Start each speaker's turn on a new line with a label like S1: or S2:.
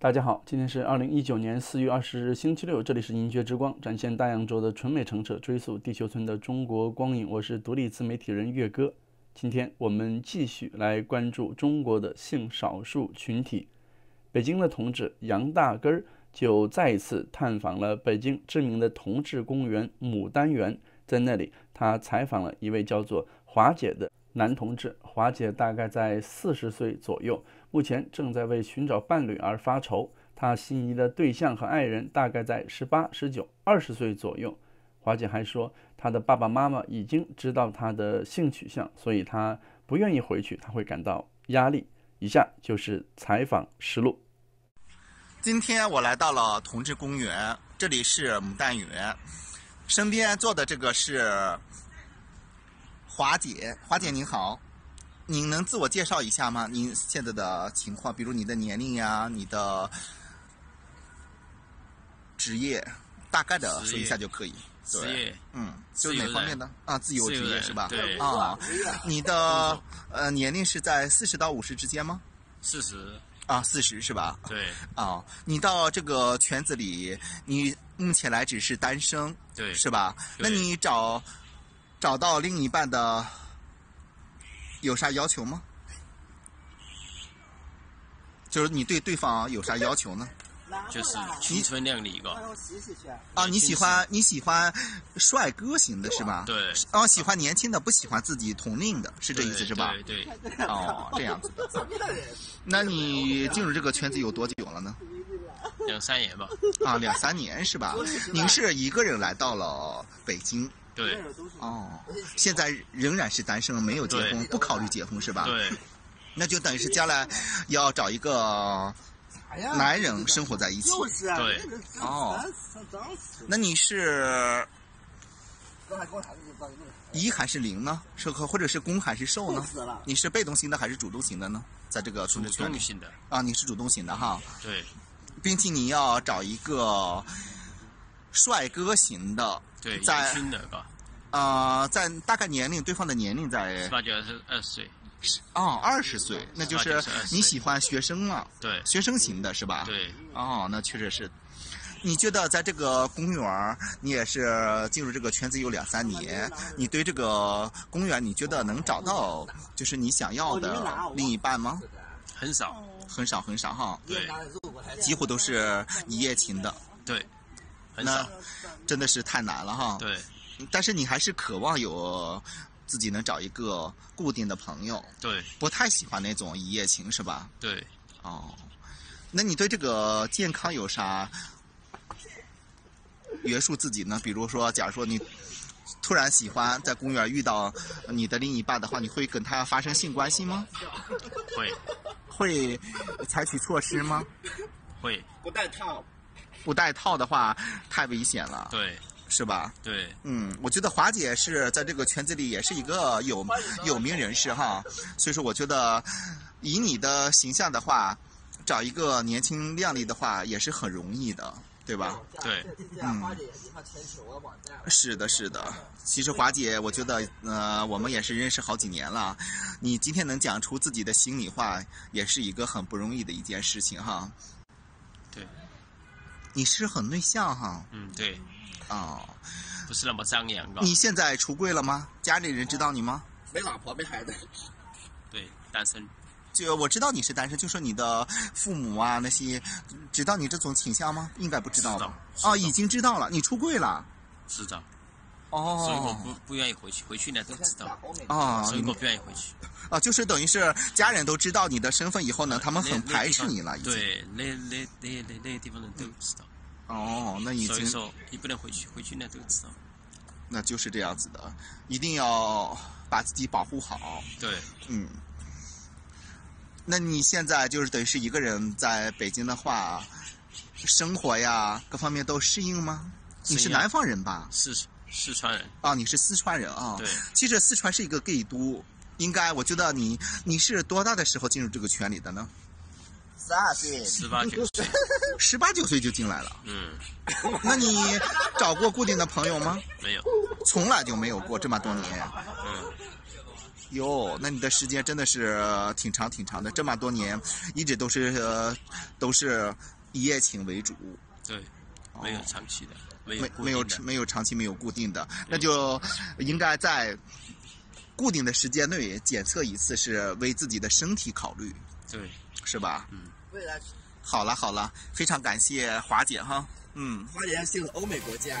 S1: 大家好，今天是二零一九年四月二十日，星期六，这里是银爵之光，展现大洋洲的纯美澄澈，追溯地球村的中国光影。我是独立自媒体人岳哥。今天我们继续来关注中国的性少数群体。北京的同志杨大根儿就再一次探访了北京知名的同志公园牡丹园，在那里，他采访了一位叫做华姐的男同志。华姐大概在四十岁左右。目前正在为寻找伴侣而发愁，她心仪的对象和爱人大概在十八、十九、二十岁左右。华姐还说，她的爸爸妈妈已经知道她的性取向，所以她不愿意回去，她会感到压力。以下就是采访实录。
S2: 今天我来到了同志公园，这里是牡丹园，身边坐的这个是华姐，华姐您好。您能自我介绍一下吗？您现在的情况，比如你的年龄呀，你的职业，大概的说一下就可以。
S3: 职业，
S2: 嗯，就是哪方面的啊？自由职业是吧？
S3: 对
S2: 啊，你的呃年龄是在四十到五十之间吗？
S3: 四十
S2: 啊，四十是吧？
S3: 对
S2: 啊，你到这个圈子里，你目前来只是单身，
S3: 对
S2: 是吧？那你找找到另一半的有啥要求吗？就是你对对方有啥要求呢？
S3: 就是青春靓丽一个，
S2: 啊，你喜欢你喜欢帅哥型的是吧？
S3: 对，
S2: 啊，喜欢年轻的，不喜欢自己同龄的，是这意思是吧？
S3: 对对，
S2: 哦，这样子的。那你进入这个圈子有多久了呢？
S3: 两三年吧。
S2: 啊，两三年是吧？您是一个人来到了北京
S3: 对
S2: 哦，现在仍然是单身，没有结婚，不考虑结婚是吧？，
S3: 对
S2: 那就等于是将来要找一个男人生活在一起。
S4: 就是啊，
S3: 对
S2: 哦。那你是一还是零呢？是和或者是攻还是受呢？
S4: 死了。
S2: 你是被动型的还是主动型的呢？在这个
S3: 主
S2: 同志圈里
S3: 动型的，
S2: 啊，你是主动型的哈，
S3: 对
S2: 并且你要找一个帅哥型的，
S3: 对，
S2: 在
S3: 年吧，
S2: 呃，在大概年龄，对方的年龄在
S3: 十
S2: 在
S3: 八九二十二十岁，
S2: 哦二十岁，那就是你喜欢学生了，
S3: 对。
S2: 学生型的是吧？。
S3: 对。
S2: 哦，那确实是。你觉得在这个公园，你也是进入这个圈子有两三年，你对这个公园，你觉得能找到就是你想要的另一半吗？
S3: 很少，
S2: 很少很少哈，
S3: 对。
S2: 几乎都是一夜情的，
S3: 对，很
S2: 那
S3: 少，
S2: 真的是太难了哈。
S3: 对
S2: 但是你还是渴望有自己能找一个固定的朋友，
S3: 对
S2: 不太喜欢那种一夜情是吧？
S3: 对，
S2: 哦，那你对这个健康有啥约束自己呢？比如说，假如说你突然喜欢在公园遇到你的另一半的话，你会跟他发生性关系吗？
S3: 会
S2: 会采取措施吗？
S3: 会，
S4: 不带套，
S2: 不带套的话太危险了，
S3: 对
S2: 是吧？
S3: 对
S2: 嗯，我觉得华姐是在这个圈子里也是一个有有名人士哈，所以说我觉得以你的形象的话，找一个年轻靓丽的话也是很容易的，对吧？
S3: 对
S2: 嗯。是的，是的。其实华姐，我觉得呃，我们也是认识好几年了，你今天能讲出自己的心里话，也是一个很不容易的一件事情哈。
S3: 对，
S2: 你是很内向哈，
S3: 嗯对，
S2: 哦，
S3: 不是那么张扬的，
S2: 你现在出柜了吗？家里人知道你吗？
S4: 没老婆没孩子，
S3: 对单身，
S2: 就我知道你是单身，就说你的父母啊那些知道你这种倾向吗？应该不知道吧？哦，
S3: 知道
S2: 已经知道了，你出柜了。
S3: 知道，所以我
S2: 哦
S3: 不不愿意回去，回去呢都知道，
S2: 啊
S3: 所以我不愿意回去。
S2: 啊，就是等于是家人都知道你的身份以后呢，他们很排斥你了。
S3: 对，那那那那那个地方人都知道，
S2: 哦，那已经
S3: 所以说你不能回去，回去呢都知道。
S2: 那就是这样子的，一定要把自己保护好。
S3: 对
S2: 嗯，那你现在就是等于是一个人在北京的话，生活呀各方面都适应吗？你是南方人吧？
S3: 四四川人，
S2: 啊，你是四川人啊。
S3: 对，
S2: 其实四川是一个 gay 都，应该我觉得你你是多大的时候进入这个圈里的呢？
S4: 十二岁，
S3: 十八九。岁，
S2: 十八九岁就进来了。
S3: 嗯，
S2: 那你找过固定的朋友吗？
S3: 没有，
S2: 从来就没有过这么多年。
S3: 嗯，
S2: 哟，那你的时间真的是挺长挺长的，这么多年一直都是呃都是一夜情为主，
S3: 对，没有长期的，没
S2: 没有没有长期没有固定的，那就应该在固定的时间内检测一次，是为自己的身体考虑，
S3: 对，
S2: 是吧？
S4: 嗯未来
S2: 好了好了，非常感谢华姐哈，嗯。
S4: 华姐是个欧美国家。